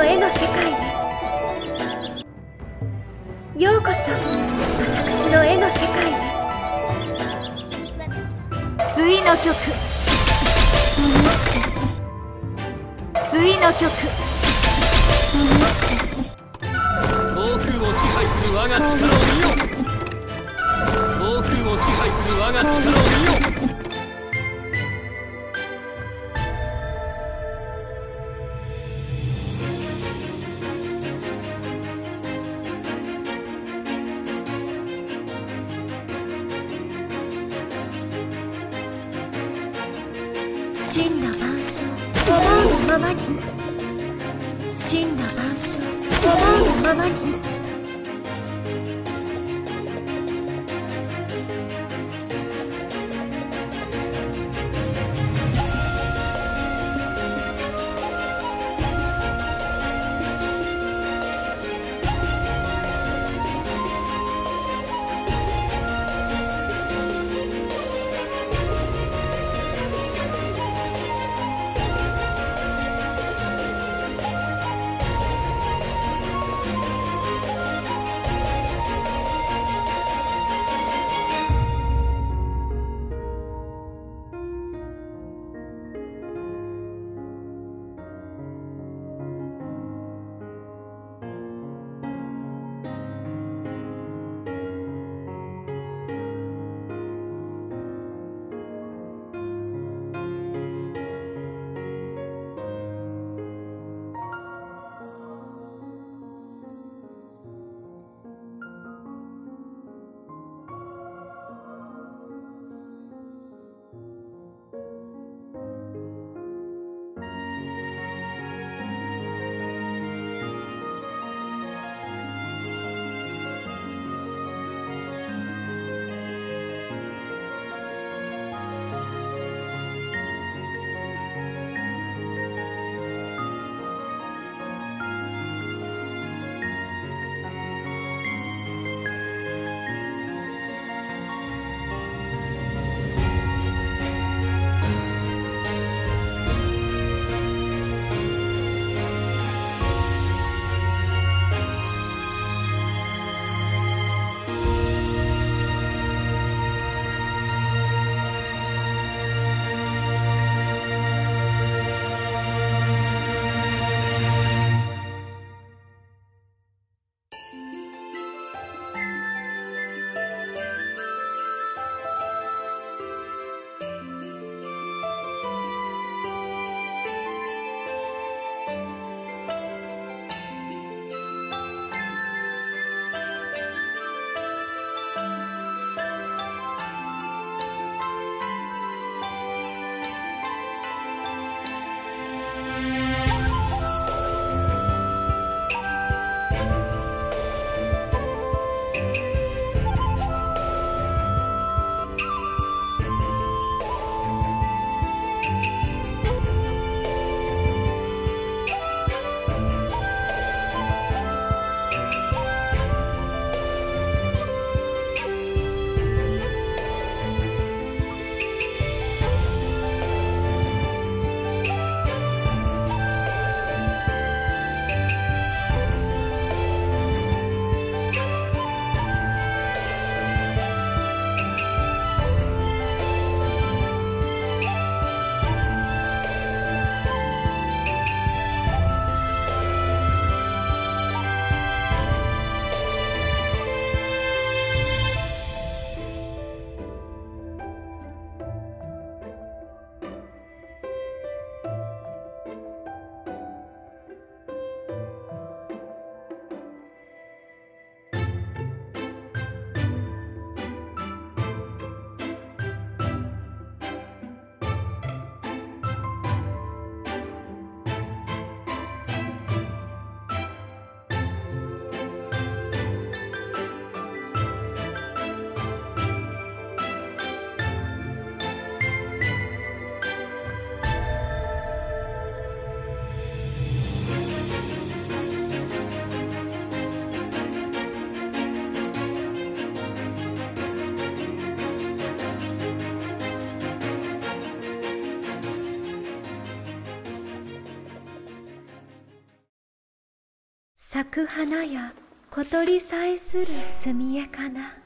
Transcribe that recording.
の絵の世界へようこそ私の絵の世界へ。次の曲。次の曲。暴風を支配する我が力を見よ暴風を支配する我が力を見よ真羅万象思うままに。真羅万象思うままに。咲く花や小鳥さえする墨絵かな。